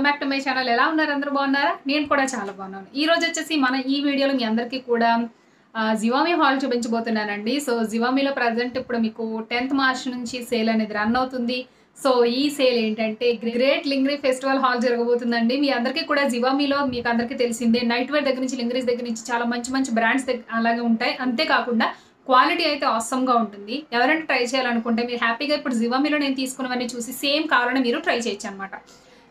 Welcome back to my channel. ఎలా ఉన్నారు? అందరూ బాగున్నారా? నేను కూడా చాలా బాగున్నాను. ఈ రోజు వచ్చేసి మన ఈ వీడియోలో మీ అందరికీ కూడా జివామీ జివామి హాల్ చూపించబోతున్నానండి. సో జివామిలో ప్రజెంట్ ఇప్పుడు మీకు టెన్త్ మార్చ్ నుంచి సేల్ అనేది రన్ అవుతుంది. సో ఈ సేల్ ఏంటంటే గ్రేట్ లింగ్రీ ఫెస్టివల్ హాల్ జరగబోతుందండి. మీ అందరికీ కూడా జివామిలో మీకు అందరికీ తెలిసిందే నైట్ వేర్ దగ్గర నుంచి లింగ్రీస్ దగ్గర నుంచి చాలా మంచి మంచి బ్రాండ్స్ అలాగే ఉంటాయి. అంతేకాకుండా క్వాలిటీ అయితే అవసరంగా ఉంటుంది. ఎవరైనా ట్రై చేయాలనుకుంటే మీరు హ్యాపీగా ఇప్పుడు జివామిలో నేను తీసుకున్నవన్నీ చూసి సేమ్ కావాలని మీరు ట్రై చేయొచ్చు అనమాట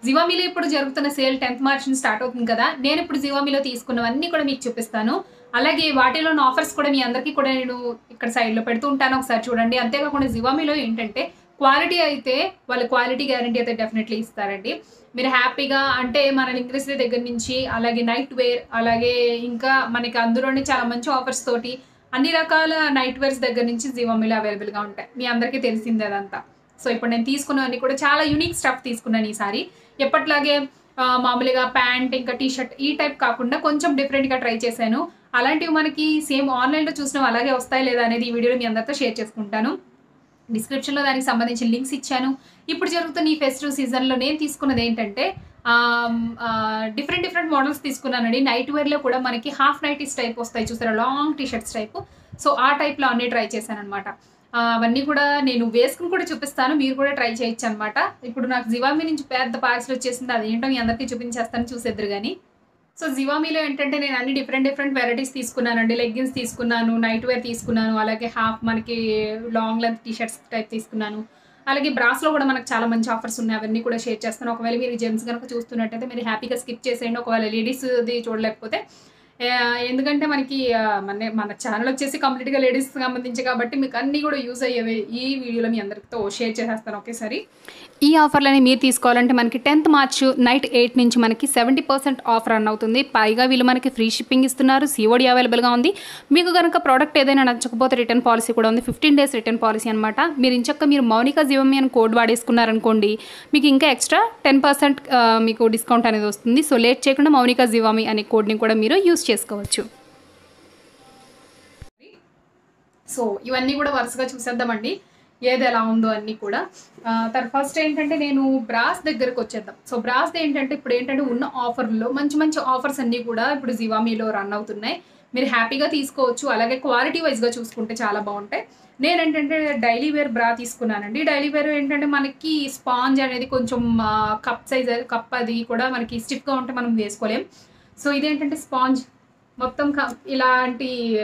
జివామిలో ఇప్పుడు జరుగుతున్న సేల్ టెన్త్ మార్చ్ నుంచి స్టార్ట్ అవుతుంది కదా. నేను ఇప్పుడు జివామిలో తీసుకున్నవన్నీ కూడా మీకు చూపిస్తాను. అలాగే వాటిలో ఆఫర్స్ కూడా మీ అందరికీ కూడా నేను ఇక్కడ సైడ్లో పెడుతూ ఉంటాను. ఒకసారి చూడండి. అంతేకాకుండా జివామిలో ఏంటంటే క్వాలిటీ అయితే వాళ్ళ క్వాలిటీ గ్యారంటీ అయితే డెఫినెట్లీ ఇస్తారండి. మీరు హ్యాపీగా అంటే మన ఇంగ్లీష్ దగ్గర నుంచి అలాగే నైట్ వేర్ అలాగే ఇంకా మనకి అందులోనే చాలా మంచి ఆఫర్స్ తోటి అన్ని రకాల నైట్ వేర్స్ దగ్గర నుంచి జివామిలో అవైలబుల్గా ఉంటాయి. మీ అందరికీ తెలిసిందే అదంతా. సో ఇప్పుడు నేను తీసుకున్నవన్నీ కూడా చాలా యూనిక్ స్టఫ్ తీసుకున్నాను ఈసారి. ఎప్పట్లాగే మామూలుగా ప్యాంట్ ఇంకా టీ షర్ట్ ఈ టైప్ కాకుండా కొంచెం డిఫరెంట్గా ట్రై చేశాను. అలాంటివి మనకి సేమ్ ఆన్లైన్లో చూసినవి అలాగే వస్తాయి లేదా అనేది ఈ వీడియోలో మీ అందరితో షేర్ చేసుకుంటాను. డిస్క్రిప్షన్లో దానికి సంబంధించిన లింక్స్ ఇచ్చాను. ఇప్పుడు జరుగుతున్న ఈ ఫెస్టివల్ సీజన్లో నేను తీసుకున్నది ఏంటంటే డిఫరెంట్ డిఫరెంట్ మోడల్స్ తీసుకున్నానండి. నైట్ వేర్లో కూడా మనకి హాఫ్ నైటీస్ టైప్ వస్తాయి చూసారా? Long T shirts type. So ఆ టైప్లో అన్నీ ట్రై చేశాను అనమాట అవన్నీ కూడా నేను వేసుకుని కూడా చూపిస్తాను. మీరు కూడా ట్రై చేయొచ్చు అనమాట ఇప్పుడు నాకు జివామీ నుంచి పెద్ద పార్సల్ వచ్చేసింది. అదేంటో మీ అందరికీ చూపించేస్తాను చూసేద్దరు కానీ సో జివామీలో ఏంటంటే నేను అన్ని డిఫరెంట్ డిఫరెంట్ వెరైటీస్ తీసుకున్నానండి. లెగ్గిన్స్ తీసుకున్నాను నైట్ వేర్ తీసుకున్నాను అలాగే హాఫ్ మనకి లాంగ్ లెంత్ టీషర్ట్స్ టైప్ తీసుకున్నాను. అలాగే బ్రాస్లో కూడా మనకు చాలా మంచి ఆఫర్స్ ఉన్నాయి. అవన్నీ కూడా షేర్ చేస్తాను. ఒకవేళ మీరు జెంట్స్ కనుక చూస్తున్నట్టయితే మీరు హ్యాపీగా స్కిప్ చేసేయండి. ఒకవేళ లేడీస్ది చూడలేకపోతే ఎందుకంటే మనకి మన మన ఛానల్ వచ్చేసి కంప్లీట్గా లేడీస్ సంబంధించి కాబట్టి మీకు అన్నీ కూడా యూజ్ అయ్యేవి ఈ వీడియోలో మీ అందరితో షేర్ చేసేస్తాను. ఒకేసారి ఈ ఆఫర్లని మీరు తీసుకోవాలంటే మనకి టెన్త్ మార్చ్ నైట్ ఎయిట్ నుంచి మనకి సెవెంటీ పర్సెంట్ ఆఫర్ రన్ అవుతుంది. పైగా వీళ్ళు మనకి ఫ్రీ షిప్పింగ్ ఇస్తున్నారు. సిఓడి అవైలబుల్గా ఉంది. మీకు కనుక ప్రోడక్ట్ ఏదైనా నచ్చకపోతే రిటర్న్ పాలసీ కూడా ఉంది. ఫిఫ్టీన్ డేస్ రిటర్న్ పాలసీ అనమాట మీరు ఇంచక్క మీరు మౌనిక జివమి అని కోడ్ వాడేసుకున్నారనుకోండి మీకు ఇంకా ఎక్స్ట్రా టెన్ పర్సెంట్ మీకు డిస్కౌంట్ అనేది వస్తుంది. సో లేట్ చేయకుండా మౌనిక జివామి అనే కోడ్ని కూడా మీరు యూస్ చేసుకోవచ్చు. సో ఇవన్నీ కూడా వరుసగా చూసేద్దామండి. ఏది ఎలా ఉందో అన్నీ కూడా. తర్వాత ఫస్ట్ ఏంటంటే నేను బ్రాస్ దగ్గరకు వచ్చేద్దాం. సో బ్రాస్ ఏంటంటే ఇప్పుడు ఏంటంటే ఉన్న ఆఫర్లో మంచి మంచి ఆఫర్స్ అన్నీ కూడా ఇప్పుడు జివామీలో రన్ అవుతున్నాయి. మీరు హ్యాపీగా తీసుకోవచ్చు. అలాగే క్వాలిటీ వైజ్గా చూసుకుంటే చాలా బాగుంటాయి. నేను ఏంటంటే డైలీ వేర్ బ్రా తీసుకున్నానండి. డైలీ వేర్ ఏంటంటే మనకి స్పాంజ్ అనేది కొంచెం కప్ సైజ్ కప్ అది కూడా మనకి స్టిఫ్గా ఉంటే మనం వేసుకోలేం. సో ఇదేంటంటే స్పాంజ్. మొత్తం క- ఇలాంటి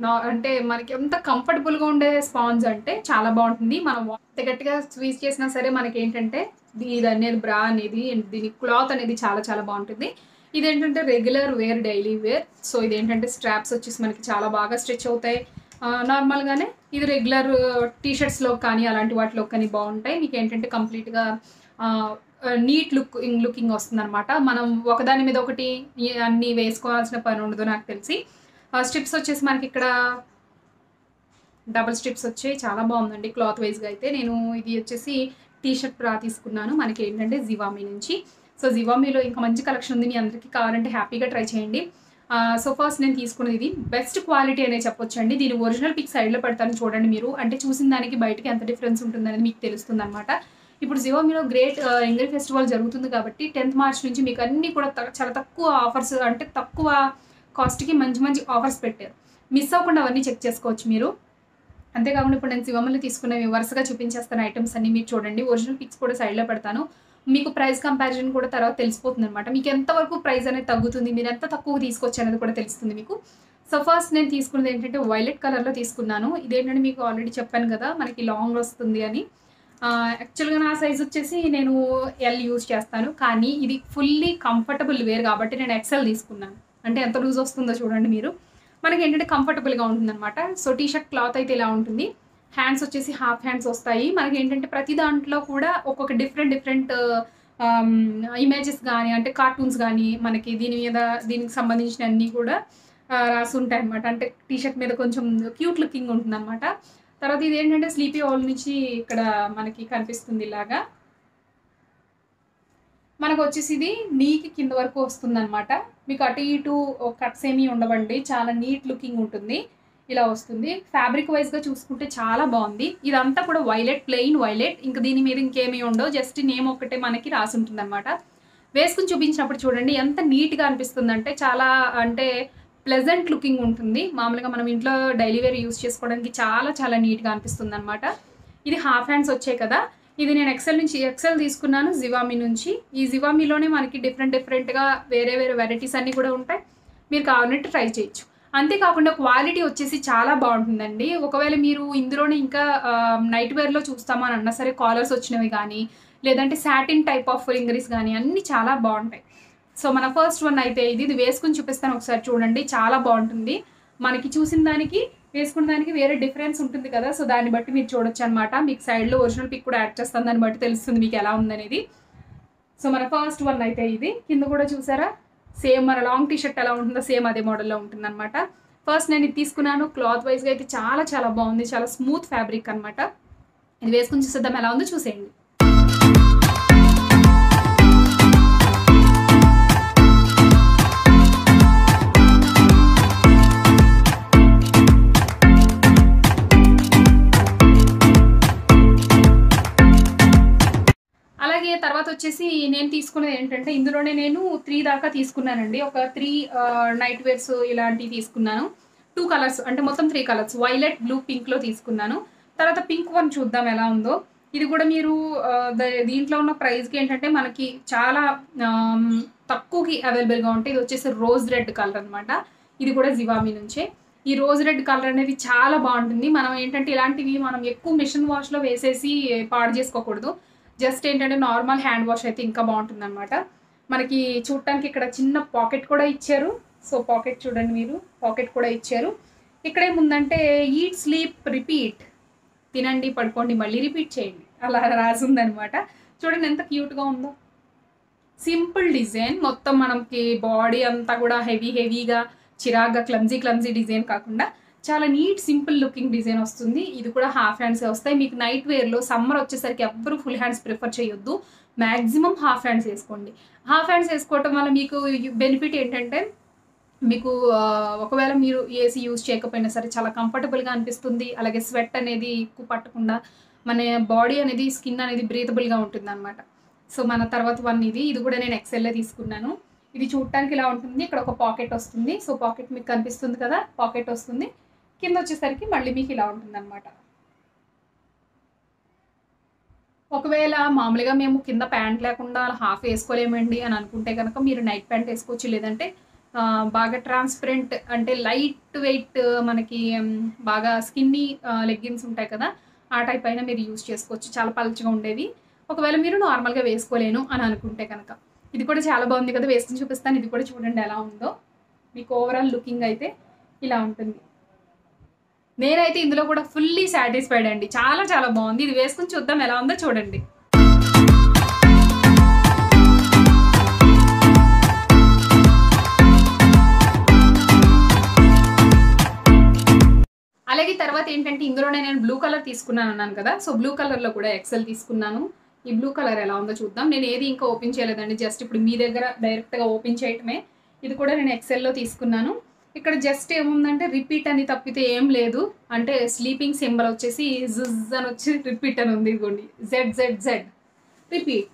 నా- అంటే మనకి ఎంత కంఫర్టబుల్గా ఉండే స్పాంజ్ అంటే చాలా బాగుంటుంది. మనం ఎంత గట్టిగా స్వీజ్ చేసినా సరే మనకి ఏంటంటే ఇది అనేది బ్రా అనేది దీని క్లాత్ అనేది చాలా చాలా బాగుంటుంది. ఇదేంటంటే regular wear daily wear so ఇదేంటంటే స్ట్రాప్స్ వచ్చేసి మనకి చాలా బాగా స్ట్రెచ్ అవుతాయి. నార్మల్గానే ఇది రెగ్యులర్ టీషర్ట్స్లో కానీ అలాంటి వాటిలో కానీ బాగుంటాయి. మీకు ఏంటంటే కంప్లీట్గా నీట్ లుక్ లుకింగ్ వస్తుంది అనమాట మనం ఒకదాని మీద ఒకటి అన్ని వేసుకోవాల్సిన పని ఉండదు నాకు తెలిసి. స్ట్రిప్స్ వచ్చేసి మనకి ఇక్కడ డబుల్ స్ట్రిప్స్ వచ్చాయి. చాలా బాగుందండి క్లాత్ వైజ్గా అయితే. నేను ఇది వచ్చేసి టీ షర్ట్ ప్రా తీసుకున్నాను. మనకి ఏంటంటే జివామీ నుంచి. సో జివామీలో ఇంకా మంచి కలెక్షన్ ఉంది. మీ అందరికీ కావాలంటే హ్యాపీగా ట్రై చేయండి. సో ఫస్ట్ నేను తీసుకున్నది ఇది. బెస్ట్ క్వాలిటీ అనే చెప్పొచ్చండి దీని ఒరిజినల్ పిక్ సైడ్లో పెడతాను చూడండి మీరు. అంటే చూసిన దానికి బయటకి ఎంత డిఫరెన్స్ ఉంటుందనేది మీకు తెలుస్తుంది అనమాట ఇప్పుడు జియోమీలో గ్రేట్ ఎంగల్ ఫెస్టివల్ జరుగుతుంది కాబట్టి టెన్త్ మార్చ్ నుంచి మీకు అన్నీ కూడా త- చాలా తక్కువ ఆఫర్స్ అంటే తక్కువ కాస్ట్కి మంచి మంచి ఆఫర్స్ పెట్టారు. మిస్ అవ్వకుండా అవన్నీ చెక్ చేసుకోవచ్చు మీరు. అంతేకాకుండా ఇప్పుడు నేను శివమ్మలు తీసుకున్నవి వరుసగా చూపించేస్తాను ఐటమ్స్ అన్ని మీరు చూడండి. ఒరిజినల్ పిక్స్ కూడా సైడ్లో పెడతాను. మీకు ప్రైస్ కంపారిజన్ కూడా తర్వాత తెలిసిపోతుంది అనమాట మీకు ఎంతవరకు ప్రైస్ అనేది తగ్గుతుంది మీరు ఎంత తక్కువ తీసుకొచ్చి అనేది కూడా తెలుస్తుంది మీకు. సో ఫస్ట్ నేను తీసుకున్నది ఏంటంటే వైలెట్ కలర్లో తీసుకున్నాను. ఇదేంటంటే మీకు ఆల్రెడీ చెప్పాను కదా మనకి లాంగ్ వస్తుంది అని. యాక్చువల్గా నా సైజ్ వచ్చేసి నేను ఎల్ యూజ్ చేస్తాను. కానీ ఇది ఫుల్లీ కంఫర్టబుల్ వేర్ కాబట్టి నేను ఎక్సెల్ తీసుకున్నాను. అంటే ఎంత లూజ్ వస్తుందో చూడండి మీరు. మనకి ఏంటంటే కంఫర్టబుల్గా ఉంటుందన్నమాట. సో టీ షర్ట్ క్లాత్ అయితే ఇలా ఉంటుంది. హ్యాండ్స్ వచ్చేసి హాఫ్ హ్యాండ్స్ వస్తాయి. మనకి ఏంటంటే ప్రతి దాంట్లో కూడా ఒక్కొక్క డిఫరెంట్ డిఫరెంట్ ఇమేజెస్ కానీ అంటే కార్టూన్స్ కానీ మనకి దీని మీద దీనికి సంబంధించిన అన్నీ కూడా రాసి ఉంటాయి అనమాట అంటే టీ షర్ట్ మీద కొంచెం క్యూట్ లుకింగ్ ఉంటుంది అనమాట తర్వాత ఇది ఏంటంటే స్లీపీ హాల్ నుంచి ఇక్కడ మనకి కనిపిస్తుంది ఇలాగా. మనకు వచ్చేసి ఇది నీకి కింద వరకు వస్తుందన్నమాట. మీకు అటు ఇటు కట్స్ ఏమీ ఉండవండి. చాలా నీట్ లుకింగ్ ఉంటుంది. ఇలా వస్తుంది. ఫ్యాబ్రిక్ వైజ్గా చూసుకుంటే చాలా బాగుంది. ఇదంతా కూడా వైలెట్ ప్లెయిన్ వైలెట్ ఇంకా దీని మీద ఇంకేమీ ఉండవు. జస్ట్ నేమ్ ఒకటే మనకి రాసి ఉంటుంది అనమాట వేసుకుని చూపించినప్పుడు చూడండి ఎంత నీట్‌గా అనిపిస్తుందంటే చాలా అంటే ప్లెజెంట్ లుకింగ్ ఉంటుంది. మామూలుగా మనం ఇంట్లో డైలీ వేర్ యూజ్ చేసుకోవడానికి చాలా చాలా నీట్‌గా అనిపిస్తుంది అనమాట ఇది హాఫ్ హ్యాండ్స్ వచ్చాయి కదా! ఇది నేను ఎక్సెల్ నుంచి ఎక్సెల్ తీసుకున్నాను జివామి నుంచి. ఈ జివామిలోనే మనకి డిఫరెంట్ డిఫరెంట్‌గా వేరే వేరే వెరైటీస్ అన్నీ కూడా ఉంటాయి. మీరు కావాలంటే ట్రై చేయొచ్చు. అంతే కాకుండా క్వాలిటీ వచ్చేసి చాలా బాగుంటుందండి ఒకవేళ మీరు ఇందులోనే ఇంకా నైట్ వేర్‌లో చూస్తామని అని అన్నా సరే కాలర్స్ వచ్చినవి కానీ లేదంటే సాటిన్ టైప్ ఆఫ్ ఫింగరీస్ కానీ అన్నీ చాలా బాగుంటాయి సో, మన ఫస్ట్ వన్ అయితే ఇది. ఇది వేసుకొని చూపిస్తాను ఒకసారి చూడండి. చాలా బాగుంటుంది మనకి చూసిన దానికి, వేసుకున్న దానికి వేరే డిఫరెన్స్ ఉంటుంది కదా! సో, దాన్ని బట్టి మీరు చూడొచ్చనమాట. మీకు సైడ్‌లో ఒరిజినల్ పిక్ కూడా యాడ్ చేస్తాను. దాన్ని బట్టి తెలుస్తుంది మీకు ఎలా ఉందనేది. సో, మన ఫస్ట్ వన్ అయితే ఇది. కింద కూడా చూసారా? సేమ్ మన లాంగ్ టీ షర్ట్ ఎలా ఉంటుందో సేమ్ అదే మోడల్‌లో ఉంటుందనమాట. ఫస్ట్ నేను ఇది తీసుకున్నాను. క్లాత్ వైస్‌గా అయితే చాలా చాలా బాగుంది చాలా స్మూత్ ఫ్యాబ్రిక్ అనమాట. ఇది వేసుకుని చూసేద్దాం ఎలా ఉందో చూసేయండి. తర్వాత వచ్చేసి నేను తీసుకున్నది ఏంటంటే ఇందులోనే నేను త్రీ దాకా తీసుకున్నానండి. ఒక త్రీ నైట్ వేర్స్ ఇలాంటివి తీసుకున్నాను. టూ కలర్స్ అంటే మొత్తం త్రీ కలర్స్ వైలెట్, బ్లూ, పింక్‌లో తీసుకున్నాను. తర్వాత పింక్ వన్ చూద్దాం ఎలా ఉందో. ఇది కూడా మీరు ద దీంట్లో ఉన్న ప్రైస్‌కి ఏంటంటే మనకి చాలా తక్కువకి అవైలబుల్‌గా ఉంటాయి. ఇది వచ్చేసి రోజ్ రెడ్ కలర్ అనమాట. ఇది కూడా జివామి నుంచే. ఈ రోజ్ రెడ్ కలర్ అనేది చాలా బాగుంటుంది మనం ఏంటంటే ఇలాంటివి మనం ఎక్కువ మిషన్ వాష్‌లో వేసేసి పాడు చేసుకోకూడదు. జస్ట్ ఏంటంటే నార్మల్ హ్యాండ్ వాష్ అయితే ఇంకా బాగుంటుంది అనమాట మనకి చూడటానికి ఇక్కడ చిన్న పాకెట్ కూడా ఇచ్చారు. సో, పాకెట్ చూడండి మీరు. పాకెట్ కూడా ఇచ్చారు. ఇక్కడ ఏముందంటే ఈట్, స్లీప్, రిపీట్. తినండి, పడుకోండి, మళ్ళీ రిపీట్ చేయండి. అలా రాసిందనమాట చూడండి ఎంత క్యూట్‌గా ఉందో. Simple design. మొత్తం మనకి బాడీ అంతా కూడా హెవీ హెవీగా, చిరాగ్గా, క్లమ్జీ క్లమ్జీ డిజైన్ కాకుండా చాలా నీట్ సింపుల్ లుకింగ్ డిజైన్ వస్తుంది. ఇది కూడా హాఫ్ హ్యాండ్సే వస్తాయి. మీకు నైట్ వేర్‌లో సమ్మర్ వచ్చేసరికి ఎవ్వరూ ఫుల్ హ్యాండ్స్ ప్రిఫర్ చేయొద్దు. మ్యాక్సిమం హాఫ్ హ్యాండ్స్ వేసుకోండి హాఫ్ హ్యాండ్స్ వేసుకోవటం వల్ల మీకు బెనిఫిట్ ఏంటంటే మీకు ఒకవేళ మీరు ఏసీ యూజ్ చేయకపోయినా సరే చాలా కంఫర్టబుల్‌గా అనిపిస్తుంది. అలాగే స్వెట్ అనేది ఎక్కువ పట్టకుండా మన బాడీ అనేది, స్కిన్ అనేది బ్రీతబుల్‌గా ఉంటుందనమాట. సో, మన తర్వాత వన్ ఇది. ఇది కూడా నేను ఎక్సెల్‌లో తీసుకున్నాను. ఇది చూడటానికి ఇలా ఉంటుంది. ఇక్కడ ఒక పాకెట్ వస్తుంది. సో, పాకెట్ మీకు కనిపిస్తుంది కదా! పాకెట్ వస్తుంది. కింద వచ్చేసరికి మళ్ళీ మీకు ఇలా ఉంటుందనమాట. ఒకవేళ మామూలుగా మేము కింద ప్యాంట్ లేకుండా హాఫ్ వేసుకోలేమండి అని అనుకుంటే కనుక మీరు నైట్ ప్యాంట్ వేసుకోవచ్చు లేదంటే బాగా ట్రాన్స్‌పరెంట్ అంటే లైట్ వెయిట్ మనకి బాగా స్కిన్నీ ఆహ్, లెగ్గిన్స్ ఉంటాయి కదా! ఆ టైప్ అయినా మీరు యూజ్ చేసుకోవచ్చు. చాలా పలచగా ఉండేవి. ఒకవేళ మీరు నార్మల్‌గా వేసుకోలేను అని అనుకుంటే కనుక ఇది కూడా చాలా బాగుంది కదా! వేసుకొని చూపిస్తాను. ఇది కూడా చూడండి ఎలా ఉందో. మీకు ఓవరాల్ లుకింగ్ అయితే ఇలా ఉంటుంది. నేనైతే ఇందులో కూడా ఫుల్లీ సాటిస్ఫైడ్ అండి. చాలా చాలా బాగుంది ఇది వేసుకొని చూద్దాం ఎలా ఉందో చూడండి. అలాగే తర్వాత ఏంటంటే ఇందులోనే నేను బ్లూ కలర్ తీసుకున్నాను అన్నాను కదా! సో, బ్లూ కలర్‌లో కూడా ఎక్సెల్ తీసుకున్నాను. ఈ బ్లూ కలర్ ఎలా ఉందో చూద్దాం. నేను ఏది ఇంకా ఓపెన్ చేయలేదండి. జస్ట్ ఇప్పుడు మీ దగ్గర డైరెక్ట్‌గా ఓపెన్ చేయటమే. ఇది కూడా నేను ఎక్సెల్‌లో తీసుకున్నాను. ఇక్కడ జస్ట్ ఏముందంటే రిపీట్ అని తప్పితే ఏం లేదు. అంటే స్లీపింగ్ సింబల్ వచ్చేసి జుజ్ అని వచ్చి రిపీట్ అని ఉంది. ఇదిగోండి. Z Z Z repeat.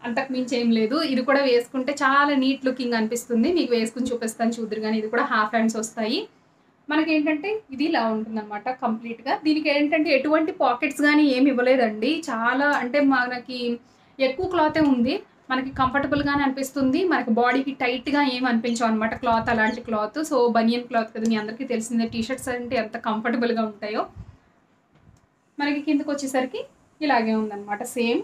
అంతకు మించి ఏం లేదు. ఇది కూడా వేసుకుంటే చాలా నీట్ లుకింగ్ అనిపిస్తుంది. మీకు వేసుకుని చూపిస్తాను చూద్దురు కానీ ఇది కూడా హాఫ్ హ్యాండ్స్ వస్తాయి. మనకి ఏంటంటే ఇది ఇలా ఉంటుందన్నమాట కంప్లీట్‌గా. దీనికి ఏంటంటే ఎటువంటి పాకెట్స్ కానీ ఏమి ఇవ్వలేదండి. చాలా అంటే మనకి ఎక్కువ క్లాతే ఉంది. మనకి కంఫర్టబుల్‌గానే అనిపిస్తుంది. మనకి బాడీకి టైట్‌గా ఏం అనిపించవు అనమాట క్లాత్ అలాంటి క్లాత్. సో, బనియన్ క్లాత్ కదా! మీ అందరికీ తెలిసిందే టీషర్ట్స్ అంటే ఎంత కంఫర్టబుల్‌గా ఉంటాయో. మనకి కిందకొచ్చేసరికి ఇలాగే ఉందన్నమాట సేమ్.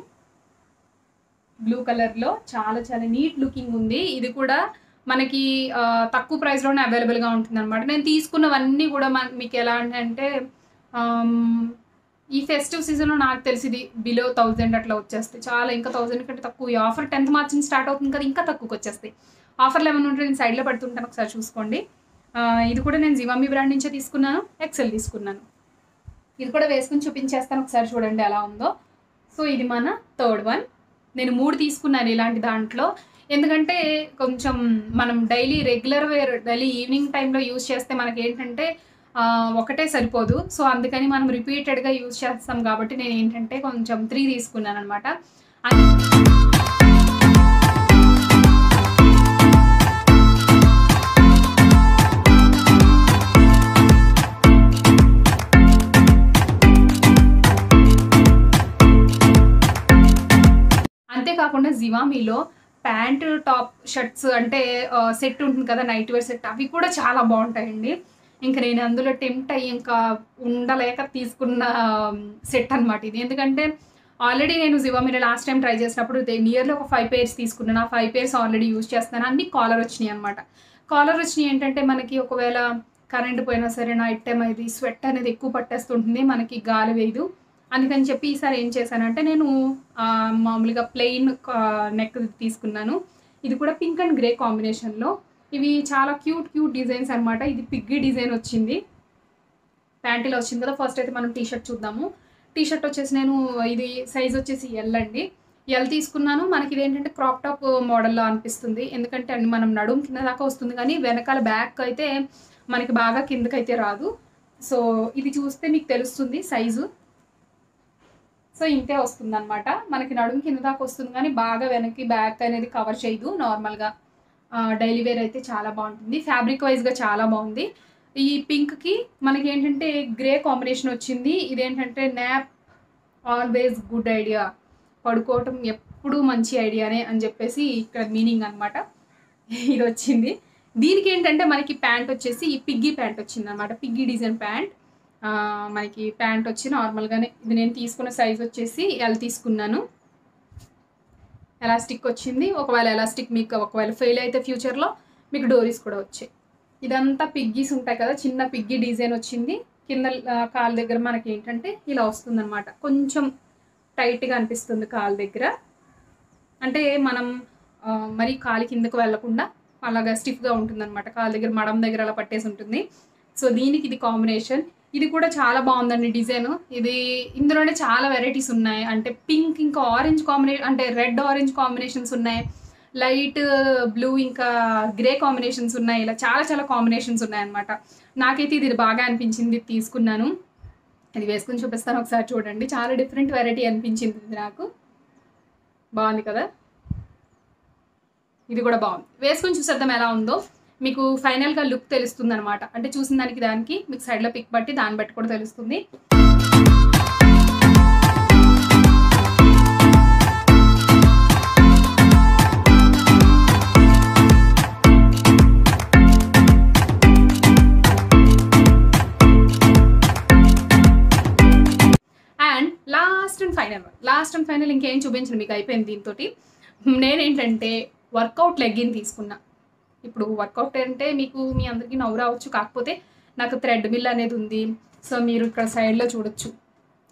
బ్లూ కలర్‌లో చాలా చాలా నీట్ లుకింగ్ ఉంది. ఇది కూడా మనకి తక్కువ ప్రైస్‌లోనే అవైలబుల్‌గా ఉంటుంది అనమాట నేను తీసుకున్నవన్నీ కూడా మన మీకు ఎలా అంటే ఈ ఫెస్టివ్ సీజన్‌లో నాకు తెలిసి ఇది బిలో థౌజండ్ అట్లా వచ్చేస్తాయి. చాలా ఇంకా థౌజండ్ కంటే తక్కువ. ఈ ఆఫర్ 10థ్ మార్చ్ నుంచి స్టార్ట్ అవుతుంది కదా! ఇంకా తక్కువకొచ్చేస్తాయి. ఆఫర్లు ఏమైనా ఉంటే నేను సైడ్‌లో పెడుతుంటాను ఒకసారి చూసుకోండి. ఇది కూడా నేను జివామి బ్రాండ్ నుంచే తీసుకున్నాను. ఎక్సెల్ తీసుకున్నాను. ఇది కూడా వేసుకుని చూపించేస్తాను ఒకసారి చూడండి ఎలా ఉందో. సో, ఇది మన థర్డ్ వన్. నేను మూడు తీసుకున్నాను ఇలాంటి దాంట్లో. ఎందుకంటే కొంచెం మనం daily regular wear daily evening టైంలో యూజ్ చేస్తే మనకి ఏంటంటే ఒకటే సరిపోదు. సో అందుకని మనం రిపీటెడ్గా యూజ్ చేస్తాం కాబట్టి నేను ఏంటంటే కొంచెం త్రీ తీసుకున్నాను అనమాట అంతేకాకుండా జివామీలో ప్యాంటు టాప్ షర్ట్స్ అంటే సెట్ ఉంటుంది కదా నైట్ వేర్ సెట్ అవి కూడా చాలా బాగుంటాయండి. ఇంకా నేను అందులో టెంప్ట్ అయ్యి ఇంకా ఉండలేక తీసుకున్న సెట్ అనమాట ఇది. ఎందుకంటే ఆల్రెడీ నేను మీరు లాస్ట్ టైం ట్రై చేసినప్పుడు నియర్లీ ఒక ఫైవ్ పేర్స్ తీసుకున్నాను. ఆ ఫైవ్ పేర్స్ ఆల్రెడీ యూజ్ చేస్తున్నాను. అన్ని కాలర్ వచ్చినాయి అనమాట కాలర్ వచ్చినాయి ఏంటంటే మనకి ఒకవేళ కరెంట్ పోయినా సరే నైట్ టైం అది స్వెట్ అనేది ఎక్కువ పట్టేస్తుంటుంది. మనకి గాలి వేయదు. అందుకని చెప్పి ఈసారి ఏం చేశానంటే నేను మామూలుగా ప్లెయిన్ నెక్ తీసుకున్నాను. ఇది కూడా పింక్ అండ్ గ్రే కాంబినేషన్లో ఇవి చాలా క్యూట్ క్యూట్ డిజైన్స్ అనమాట ఇది పిగ్గి డిజైన్ వచ్చింది. ప్యాంటీలో వచ్చింది కదా. ఫస్ట్ అయితే మనం టీ షర్ట్ చూద్దాము. టీ షర్ట్ వచ్చేసి నేను ఇది సైజ్ వచ్చేసి ఎల్ అండి. ఎల్ తీసుకున్నాను. మనకి ఇది ఏంటంటే క్రాప్ టాప్ మోడల్లో అనిపిస్తుంది. ఎందుకంటే అండి మనం నడుము కింద దాకా వస్తుంది కానీ వెనకాల బ్యాక్ అయితే మనకి బాగా కిందకైతే రాదు. సో ఇది చూస్తే మీకు తెలుస్తుంది సైజు సో ఇంతే వస్తుంది అనమాట మనకి నడుము కింద దాకా వస్తుంది కానీ బాగా వెనక్కి బ్యాక్ అనేది కవర్ చేయదు నార్మల్గా డైలీ వేర్ అయితే చాలా బాగుంటుంది. ఫ్యాబ్రిక్ వైజ్గా చాలా బాగుంది. ఈ పింక్కి మనకి ఏంటంటే గ్రే కాంబినేషన్ వచ్చింది. ఇదేంటంటే న్యాప్ ఆల్వేస్ గుడ్ ఐడియా పడుకోవటం ఎప్పుడూ మంచి ఐడియానే అని చెప్పేసి ఇక్కడ మీనింగ్ అనమాట ఇది వచ్చింది. దీనికి ఏంటంటే మనకి ప్యాంట్ వచ్చేసి ఈ పిగ్గీ ప్యాంట్ వచ్చింది అనమాట పిగ్గీ డిజైన్ ప్యాంట్ మనకి ప్యాంట్ వచ్చి నార్మల్గానే ఇది నేను తీసుకున్న సైజ్ వచ్చేసి ఎల్ తీసుకున్నాను. ఎలాస్టిక్ వచ్చింది ఒకవేళ ఎలాస్టిక్ మీకు ఒకవేళ ఫెయిల్ అయితే ఫ్యూచర్లో మీకు డోరీస్ కూడా వచ్చాయి. ఇదంతా పిగ్గీస్ ఉంటాయి కదా చిన్న పిగ్గీ డిజైన్ వచ్చింది. కింద కాలు దగ్గర మనకి ఏంటంటే ఇలా వస్తుందన్నమాట. కొంచెం టైట్గా అనిపిస్తుంది కాలు దగ్గర. అంటే మనం మరి మరీ కాలు కిందకు వెళ్ళకుండా అలాగా స్టిఫ్గా ఉంటుందన్నమాట. కాలు దగ్గర మడం దగ్గర అలా పట్టేసి ఉంటుంది. సో దీనికి ఇది కాంబినేషన్ ఇది కూడా చాలా బాగుందండి డిజైన్. ఇది ఇందులోనే చాలా వెరైటీస్ ఉన్నాయి. అంటే పింక్ ఇంకా ఆరెంజ్ కాంబినేషన్ అంటే రెడ్ ఆరెంజ్ కాంబినేషన్స్ ఉన్నాయి. లైట్ బ్లూ ఇంకా గ్రే కాంబినేషన్స్ ఉన్నాయి. ఇలా చాలా చాలా కాంబినేషన్స్ ఉన్నాయి అనమాట నాకైతే ఇది బాగా అనిపించింది తీసుకున్నాను. ఇది వేసుకుని చూపిస్తాను ఒకసారి చూడండి. చాలా డిఫరెంట్ వెరైటీ అనిపించింది ఇది నాకు. బాగుంది కదా? ఇది కూడా బాగుంది. వేసుకొని చూసేద్దాం ఎలా ఉందో. మీకు ఫైనల్గా లుక్ తెలుస్తుంది అనమాట అంటే చూసిన దానికి దానికి మీకు సైడ్లో పిక్ బట్టి దాన్ని బట్టి కూడా తెలుస్తుంది. And last and final last and final ఇంకేం చూపించను మీకు అయిపోయింది దీంతో నేనేంటంటే వర్కౌట్ లెగ్గిన్ తీసుకున్నా. ఇప్పుడు వర్కౌట్ అంటే మీకు మీ అందరికీ నవ్వు రావచ్చు. కాకపోతే నాకు థ్రెడ్ మిల్ అనేది ఉంది. సో మీరు ఇక్కడ సైడ్లో చూడొచ్చు.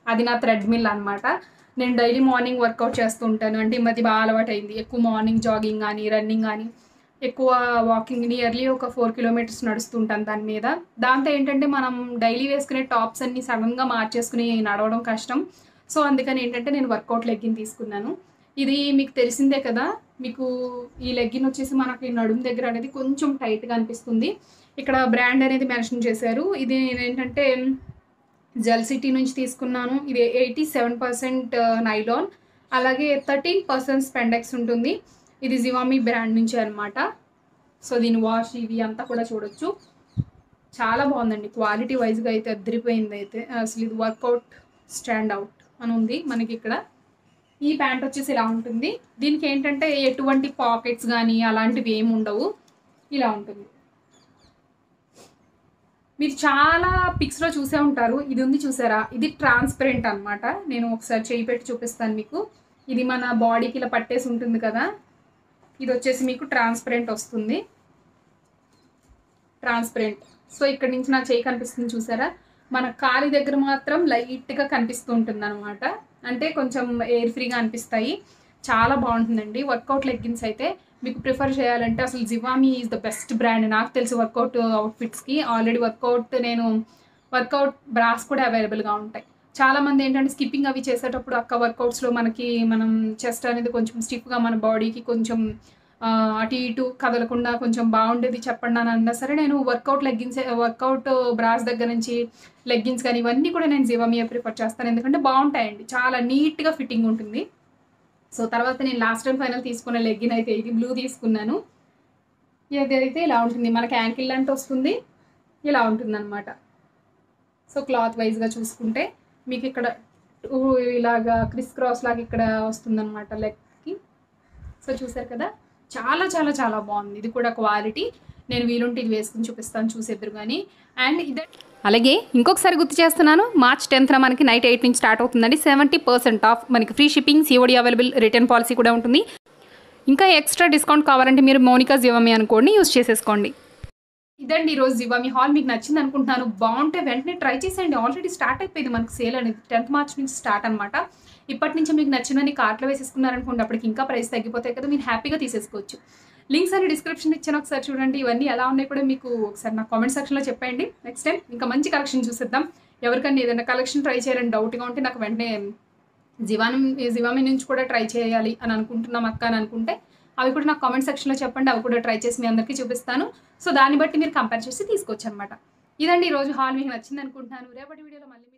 అది నా థ్రెడ్ మిల్ అనమాట నేను డైలీ మార్నింగ్ వర్కౌట్ చేస్తూ ఉంటాను. అంటే ఈ మధ్య బాగా అలవాటు అయింది ఎక్కువ మార్నింగ్ జాగింగ్ కానీ రన్నింగ్ కానీ ఎక్కువ వాకింగ్ నియర్లీ ఒక ఫోర్ కిలోమీటర్స్ నడుస్తుంటాను దాని మీద. దాంతో ఏంటంటే మనం డైలీ వేసుకునే టాప్స్ అన్ని సడన్గా మార్చేసుకుని నడవడం కష్టం. సో అందుకని ఏంటంటే నేను వర్కౌట్ లెగ్గిన్ తీసుకున్నాను. ఇది మీకు తెలిసిందే కదా. మీకు ఈ లెగ్గిన్ వచ్చేసి మనకి నడుము దగ్గర అనేది కొంచెం టైట్గా అనిపిస్తుంది. ఇక్కడ బ్రాండ్ అనేది మెన్షన్ చేశారు. ఇది ఏంటంటే జెల్ సిటీ నుంచి తీసుకున్నాను. ఇది ఎయిటీ సెవెన్ పర్సెంట్ నైలాన్ అలాగే థర్టీన్ పర్సెంట్ స్పెండెక్స్ ఉంటుంది. ఇది జివామి బ్రాండ్ నుంచి అనమాట సో దీని వాష్ ఇవి అంతా కూడా చూడొచ్చు. చాలా బాగుందండి. క్వాలిటీ వైజ్గా అయితే అద్దరిపోయింది అయితే. అసలు ఇది వర్కౌట్ స్టాండ్ అవుట్ అని ఉంది మనకి ఇక్కడ. ఈ ప్యాంట్ వచ్చేసి ఇలా ఉంటుంది. దీనికి ఏంటంటే ఎటువంటి పాకెట్స్ కానీ అలాంటివి ఏమి ఉండవు. ఇలా ఉంటుంది. మీరు చాలా పిక్స్లో చూసే ఉంటారు. ఇది ఉంది చూసారా? ఇది ట్రాన్స్పరెంట్ అన్నమాట. నేను ఒకసారి చేయి పెట్టి చూపిస్తాను మీకు. ఇది మన బాడీకి ఇలా పట్టేసి ఉంటుంది కదా. ఇది వచ్చేసి మీకు ట్రాన్స్పరెంట్ వస్తుంది. ట్రాన్స్పరెంట్ సో ఇక్కడ నుంచి నా చేయి కనిపిస్తుంది చూసారా? మన కాలి దగ్గర మాత్రం లైట్గా కనిపిస్తూ ఉంటుంది అనమాట అంటే కొంచెం ఎయిర్ ఫ్రీగా అనిపిస్తాయి. చాలా బాగుంటుందండి. వర్కౌట్ లెగ్గిన్స్ అయితే మీకు ప్రిఫర్ చేయాలంటే అసలు Zivame is the best brand నాకు తెలిసి వర్కౌట్ అవుట్ఫిట్స్కి ఆల్రెడీ వర్కౌట్ నేను వర్కౌట్ బ్రాస్ కూడా అవైలబుల్గా ఉంటాయి. చాలామంది ఏంటంటే స్కిప్పింగ్ అవి చేసేటప్పుడు అక్క వర్కౌట్స్లో మనకి మనం చెస్ట్ అనేది కొంచెం స్టిఫ్గా మన బాడీకి కొంచెం అటు ఇటు కదలకుండా కొంచెం బాగుండేది చెప్పండి అని అన్నా సరే నేను వర్కౌట్ లెగ్గిన్స్ వర్కౌట్ బ్రాస్ దగ్గర నుంచి లెగ్గిన్స్ కానీ ఇవన్నీ కూడా నేను జివామియా ప్రిఫర్ చేస్తాను. ఎందుకంటే బాగుంటాయండి చాలా నీట్గా ఫిట్టింగ్ ఉంటుంది. సో తర్వాత నేను లాస్ట్ టైం ఫైనల్ తీసుకున్న లెగ్గిన్ అయితే ఇది బ్లూ తీసుకున్నాను. ఇది అయితే ఇలా ఉంటుంది మనకి యాంకిల్ లాంటి వస్తుంది ఇలా ఉంటుందన్నమాట. సో క్లాత్ వైజ్గా చూసుకుంటే మీకు ఇక్కడ టూ ఇలాగా క్రిస్ క్రాస్ లాగా ఇక్కడ వస్తుందన్నమాట లెగ్కి. సో చూసారు కదా? చాలా చాలా చాలా బాగుంది. ఇది కూడా క్వాలిటీ. నేను వీలుంటే ఇది వేసుకుని చూపిస్తాను చూసేద్దరు కానీ అండ్ ఇదే అలాగే ఇంకొకసారి గుర్తు చేస్తున్నాను మార్చ్ టెన్త్న మనకి నైట్ ఎయిట్ నుంచి స్టార్ట్ అవుతుందండి. సెవెంటీ పర్సెంట్ ఆఫ్ మనకి free shipping COD available return policy కూడా ఉంటుంది. ఇంకా ఎక్స్ట్రా డిస్కౌంట్ కావాలంటే మీరు మౌనికా జీవమే అనుకోండి యూస్ చేసేసుకోండి. ఇదండి ఈరోజు జివామి హాల్ మీకు నచ్చింది అనుకుంటున్నాను. బాగుంటే వెంటనే ట్రై చేసేయండి. ఆల్రెడీ స్టార్ట్ అయిపోయింది మనకు సేల్ అనేది. టెన్త్ మార్చ్ నుంచి స్టార్ట్ అనమాట ఇప్పటి నుంచి మీకు నచ్చినవి కార్ట్లో వేసేసుకున్నారనుకోండి అప్పటికి ఇంకా ప్రైస్ తగ్గిపోతాయి కదా మీరు హ్యాపీగా తీసేసుకోవచ్చు. లింక్స్ అని డిస్క్రిప్షన్ ఇచ్చాను. ఒకసారి చూడండి. ఇవన్నీ ఎలా ఉన్నాయి కూడా మీకు ఒకసారి నా కామెంట్ సెక్షన్లో చెప్పండి నెక్స్ట్ టైం ఇంకా మంచి కలెక్షన్ చూసేద్దాం. ఎవరికైనా ఏదైనా కలెక్షన్ ట్రై చేయాలని డౌట్గా ఉంటే నాకు వెంటనే జివాని జివామి నుంచి కూడా ట్రై చేయాలి అని అనుకుంటున్నాం అక్క అని అనుకుంటే అవి కూడా నాకు కామెంట్ సెక్షన్లో చెప్పండి. అవి కూడా ట్రై చేసి మీ అందరికీ చూపిస్తాను. సో దాన్ని బట్టి మీరు కంపేర్ చేసి తీసుకోవచ్చు అనమాట ఇదండి ఈరోజు హాల్ మీకు నచ్చింది అనుకుంటున్నాను. రేపటి వీడియోలో మళ్ళీ